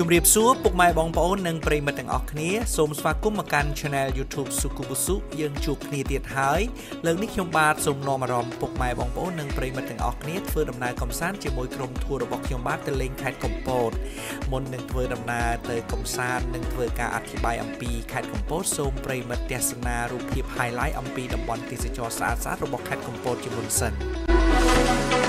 ជំរាបសួរពុកម៉ែបងប្អូននិងប្រិយមិត្តទាំងអស់គ្នាសូមស្វាគមន៍មកកាន់ Channel YouTube Sukubusu យើងជួបគ្នាទៀតហើយលើកនេះខ្ញុំបាទសូមនាំអារម្មណ៍ពុកម៉ែបងប្អូននិងប្រិយមិត្តទាំងអស់គ្នាធ្វើដំណើរកំសាន្តជាមួយក្រុមធួររបស់ខ្ញុំបាទទៅលេងខេត្តកំពតមុននឹងធ្វើដំណើរទៅកំសាន្តនិងធ្វើការអធិប្បាយអំពីខេត្តកំពតសូមប្រិយមិត្តទស្សនារូបភាព highlight អំពីតំបន់ទេសចរស្អាតៗរបស់ខេត្តកំពតជាមុនសិន thank you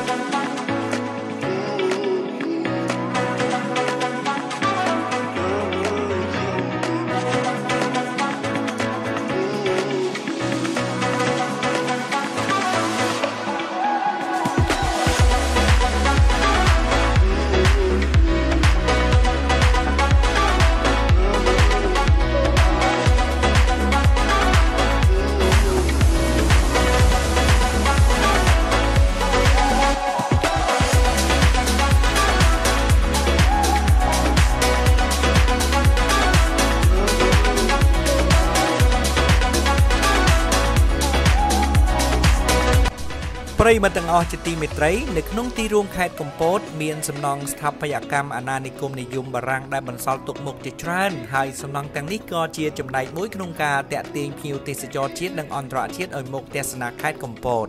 ប្រិយមិត្តទាំងអស់ជាទីមេត្រីនៅក្នុងទីរួមខេត្តកំពតមានសំណង់ស្ថាបត្យកម្មអាណានិគមនិយមបារាំងដែលបន្សល់ទុកមុខជាច្រើនហើយសំណង់ទាំងនេះក៏ជាចំណែកមួយក្នុងការតាក់ទាញភ្ញៀវទេសចរជាតិនិងអន្តរជាតិឲ្យមកទស្សនាខេត្តកំពត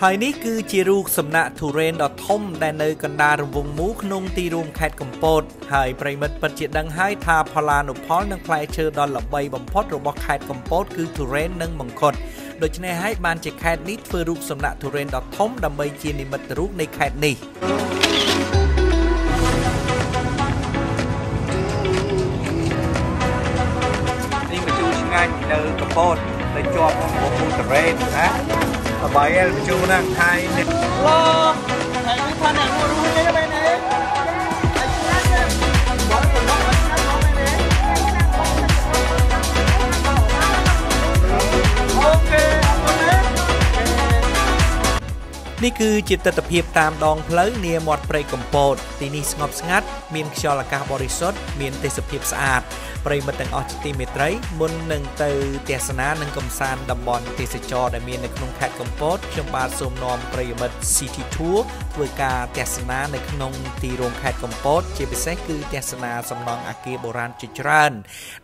ហើយនេះគឺជារូបសំណាក់ទុរេនដ៏ធំដែលនៅកណ្ដាលរង្វង់មូលក្នុងទីរួមខេត្តកំពតហើយប្រិមិត្តពិតជាដឹងហើយថាផល្លានុផលនិងផ្លែឈើដ៏ល្បីបំផុតរបស់ខេត្តកំពតគឺទុរេននិងមង្ឃុត ដូច្នេះហើយបានជាខេត្តនេះធ្វើរូបសំណាក់ទុរេនដ៏ធំដើម្បីជានិមិត្តរូបនៃខេត្តនេះនេះមកជួឆ្ងាញ់នៅកំពតទៅជាប់ក្នុងពូទុរេនណាអ្វីឯងមកជួហ្នឹងថៃនេះឡហើយនេះថាអ្នកមួយរួចទេបែរនេះ នេះគឺជាទស្សនវិជ្ជាតាមដងផ្លូវនាមាត់ព្រៃកំពតទីនេះស្ងប់ស្ងាត់មានខ្យល់អាកាសបរិសុទ្ធមានទេសភាពស្អាតប្រិមិត្តទាំងអស់ជាទីមេត្រីមុននឹងទៅទស្សនានិងកំសាន្តតំបន់ទេសចរដែលមាននៅក្នុងខេត្តកំពតខ្ញុំបាទសូមនាំប្រិមិត្ត City Tour ធ្វើការទស្សនានៅក្នុងទីរួមខេត្តកំពត ជាពិសេសគឺទស្សនាសំណង់អគារបុរាណជាច្រើន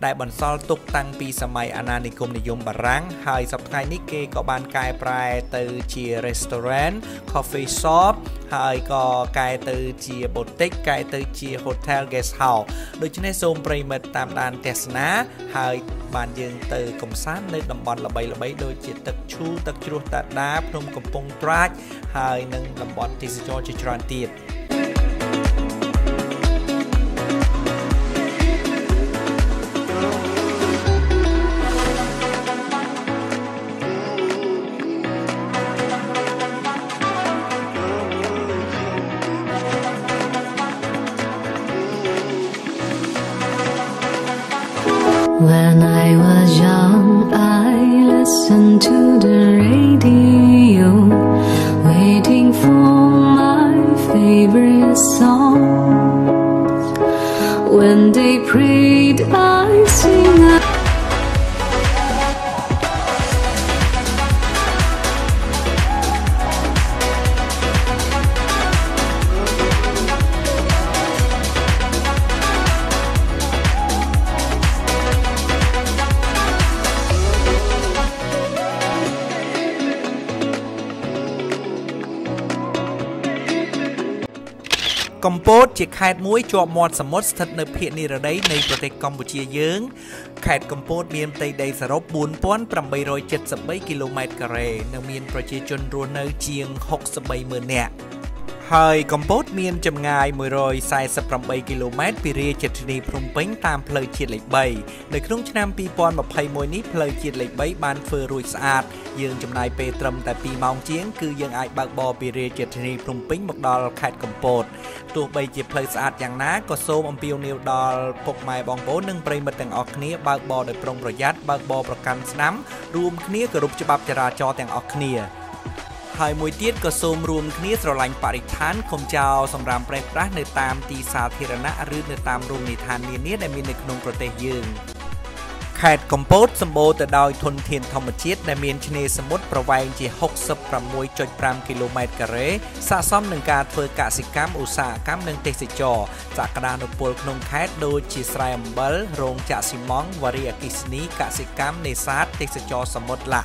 ដែលបន្សល់ទុកតាំងពីសម័យអាណានិគមនិយមបារាំងហើយសប្តាហ៍នេះគេក៏បានកែប្រែទៅជា restaurant coffee shop ហើយក៏កែទៅជា boutique កែទៅជា hotel guest house ដូច្នេះសូមប្រិមិត្តតាមដានទស្សនាហើយបានយើងទៅកំសាន្តនៅតំបន់ល្បីៗដូចជាទឹកឈូទឹកជ្រោះតាដាភ្នំកំពង់ត្រាចហើយនិងតំបន់ទេសចរជាច្រើនទៀត When I was young, I listened to the radio, waiting for my favorite songs. When they prayed, I sing. ។ កំពតជាខេត្តមួយជាប់មាត់សមុទ្រស្ថិតនៅភាគនិរតីនៃប្រទេសកម្ពុជាយើង ខេត្តកំពតមានផ្ទៃដីសរុប4873គីឡូម៉ែត្រការ៉េនិងមានប្រជាជនរស់នៅជាង63ម៉ឺននាក់ ហើយកំពតមានចម្ងាយ148គីឡូម៉ែត្រពីរាជធានីភ្នំពេញតាមផ្លូវជាតិលេខ3នៅក្នុងឆ្នាំ2021នេះផ្លូវជាតិលេខ3បានធ្វើរួចស្អាតយើងចំណាយពេលត្រឹមតែ2ម៉ោងជាងគឺយើងអាចបើកបរពីរាជធានីភ្នំពេញមកដល់ខេត្តកំពតទោះបីជាផ្លូវស្អាតយ៉ាងណាក៏សូមអំពាវនាវដល់ពុកម៉ែបងប្អូននិងប្រិយមិត្តទាំងអស់គ្នាបើកបរដោយប្រុងប្រយ័ត្នបើកបរប្រកាន់ស្ដាំរួមគ្នាគោរពច្បាប់ចរាចរណ៍ទាំងអស់គ្នា ហើយមួយទៀតក៏សូមរួមគ្នាស្រឡាញ់បរិស្ថានកុំចោលសម្រាមប្រេះប្រាស់នៅតាមទីសាធារណៈឬនៅតាមរមណីយដ្ឋាននានាដែលមាននៅក្នុងប្រទេសយើងខខេត្តកំពតសម្បូរទៅដោយធនធានធម្មជាតិដែលមានឆ្នេរសមុទ្រប្រវែងជា66.5គីឡូម៉ែត្រការ៉េស័ក្តិសមនឹងការធ្វើកសិកម្មឧស្សាហកម្មនិងទេសចរសក្តានុពលក្នុងខេត្តដូចជាស្រែអំបិលរោងចក្រស៊ីម៉ងវ៉ារីអគិសនីកសិកម្មនេសាទទេសចរសមុទ្រឡា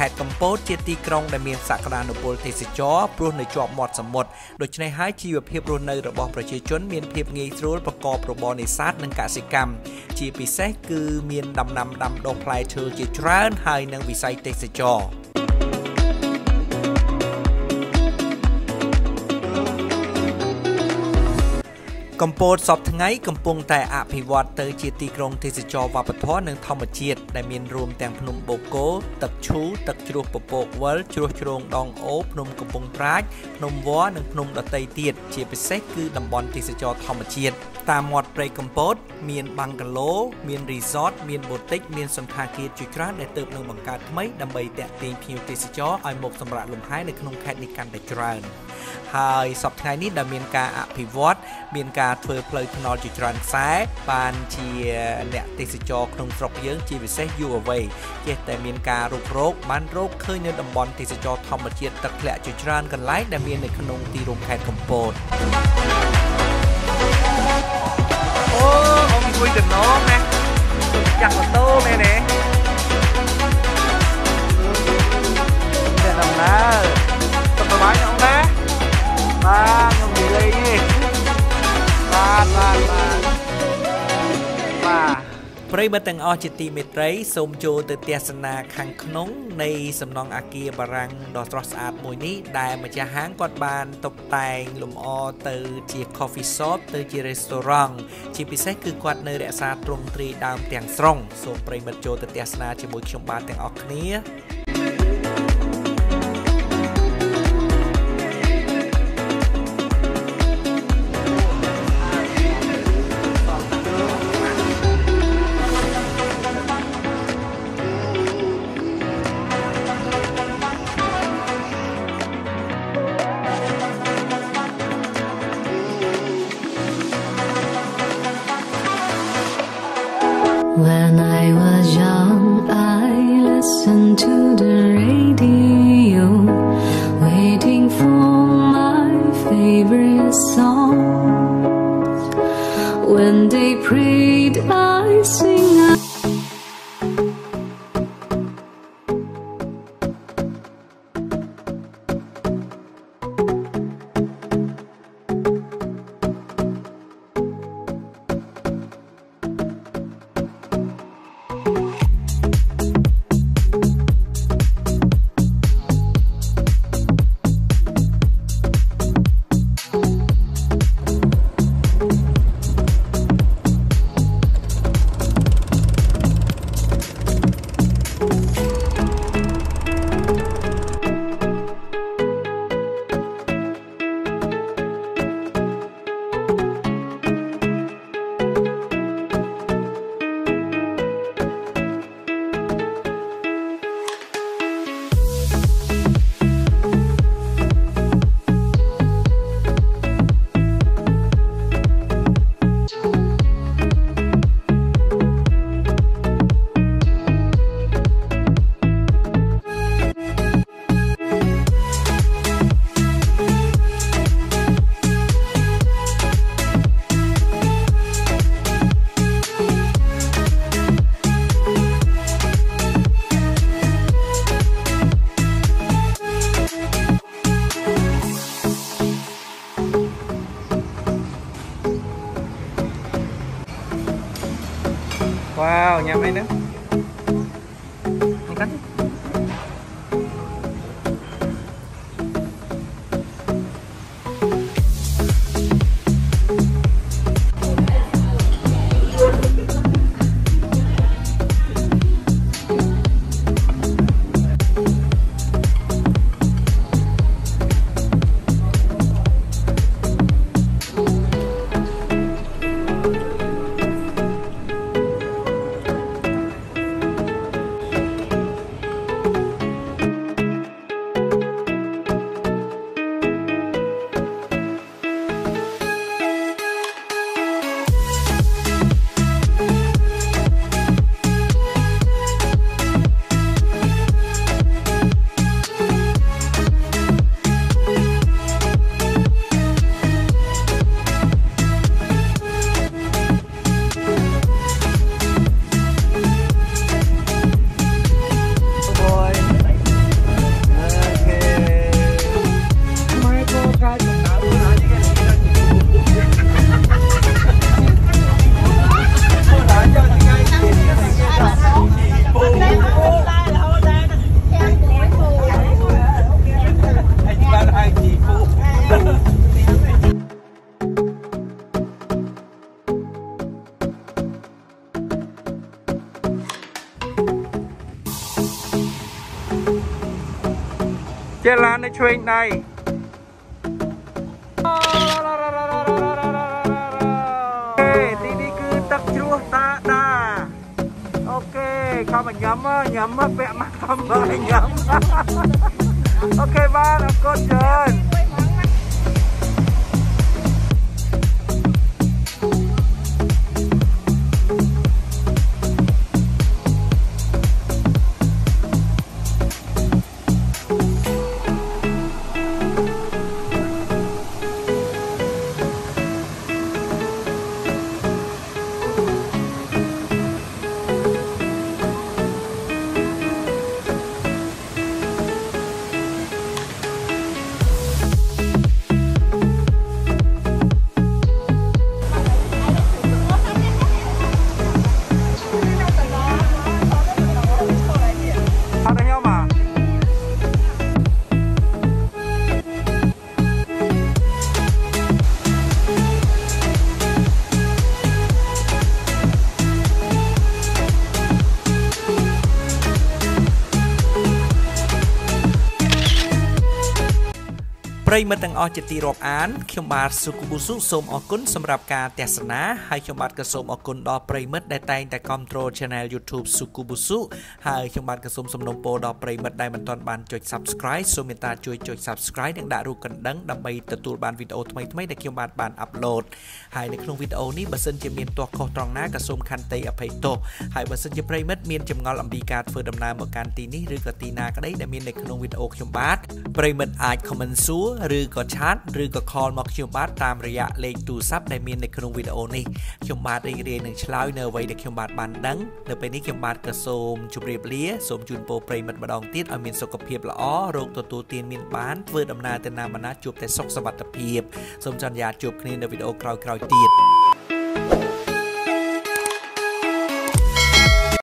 ខេត្តកំពតជាទីក្រុងដែលមានសក្តានុពលទេសចរព្រោះនៅជាប់មាត់សមុទ្រដូច្នេះហើយជីវភាពរស់នៅរបស់ប្រជាជនមានភាពងាយស្រួលប្រកបរបរនេសាទនិងកសិកម្មជាពិសេសគឺមានដំណាំដាំដុះផ្លែឈើជាច្រើនហើយនិងវិស័យទេសចរណ៍ កំពតសពថ្ងៃកំពុងតែអភិវឌ្ឍទៅជាទីក្រុងទេសចរវប្បធម៌និងធម្មជាតិដែលមានរួមទាំងភ្នំបូកគោទឹកឈូទឹកជ្រោះពពកវិលជ្រោះជ្រងដងអូភ្នំកំពង់ត្រាចភ្នំវល្លិនិងភ្នំដតីទៀតជាពិសេសគឺតំបន់ទេសចរធម្មជាតិតាមមាត់ព្រៃកំពតមានបាំងកាឡូមានរីសតមានបូទិកមានសន្តាគារជាច្រើនដែលទើបនឹងបង្កើតថ្មីដើម្បីទាក់ទាញភ្ញៀវទេសចរឲ្យមកសម្រាកលំហែនៅក្នុងខេត្តនេះកាន់តែច្រើនហើយសប្តាហ៍នេះដែលមានការអភិវឌ្ឍមានការធ្វើផ្លូវថ្នល់ជាច្រើនខ្សែបានជាអ្នកទេសចរក្នុងស្រុកយើង ជាពិសេសយុវវ័យចេះតែមានការរុករកបានរកឃើញនៅតំបន់ទេសចរធម្មជាតិទឹកធ្លាក់ជាច្រើនកន្លែងដែលមាននៅក្នុងទីរួមខេត្តកំពតអូអង្គុយតំណងណាចាក់ម៉ូតូមែនទេ ប្រិយមិត្តទាំងអស់ជាទីមេត្រីសូមចូលទៅទស្សនាខាងក្នុង នៃសំណង់អាគារបារាំងដ៏ស្រស់ស្អាតមួយនេះដែលម្ចាស់ហាងគាត់បានតុបតែងលម្អទៅជា coffee shop ទៅជា restaurant ជាពិសេសគឺគាត់នៅរក្សាទ្រង់ទ្រាយដើមទាំងស្រុងសូមប្រិយមិត្តចូលទៅទស្សនាជាមួយខ្ញុំបាទទាំងអស់គ្នា When I was young, I listened to the radio, Wow ញ៉ាំអី ននៅឆ្វេងដៃទីនេះគឺទឹកជ្រោះតាតាអូខេខំញ៉ាំញ៉ាំពាក់មកខំញ៉ាំអូខេបាទអរគុណច្រើន ប្រិមិត្តទាំងអស់ជាទីរាប់អានខ្ញុំបាទសុគូប៊ូសុសូមអរគុណសម្រាប់ការទស្សនាហើយខ្ញុំបាទក៏សូមអរគុណដល់ប្រិមិត្តដែលតែងតែគ្រប់គ្រង Channel YouTube សុគូប៊ូសុហើយខ្ញុំបាទក៏សូមសំណូមពរដល់ប្រិមិត្តដែលមិនទាន់បានចុច Subscribe សូមមេត្តាជួយចុច Subscribe និងដាក់រូបកណ្ដឹងដើម្បីទទួលបានវីដេអូថ្មីៗដែលខ្ញុំបាទបាន upload ហើយនៅក្នុងវីដេអូនេះបើសិនជាមានទាស់ខុសត្រង់ណាក៏សូមខន្តីអភ័យទោសហើយបើសិនជាប្រិមិត្តមានចម្ងល់អំពីការធ្វើដំណើរមកកាន់ទីនេះឬក៏ទីណាក្តីដែលមាននៅក្នុងវីដេអូខ្ញុំបាទប្រិមិត្តអាច comment សួរឬក៏ឆាតឬក៏ call មកខ្ញុំបាទតាមរយៈលេខទូរស័ព្ទដែលមាននៅក្នុងវីដេអូនេះខ្ញុំបាទរីករាយនឹងឆ្លើយនៅអ្វីដែលខ្ញុំបាទបានដឹងនៅពេលនេះខ្ញុំបាទក៏សូមជម្រាបលាសូមជូនពរប្រិមិត្តម្ដងទៀតឲ្យមានសុខភាពល្អរោគទទួលទានមានបានធ្វើដំណើរទៅណាមកណាជួបតែសុខសុវត្ថិភាពសូមសន្យាជួបគ្នានៅវីដេអូក្រោយៗទៀត